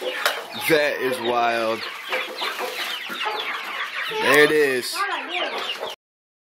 That is wild. There it is.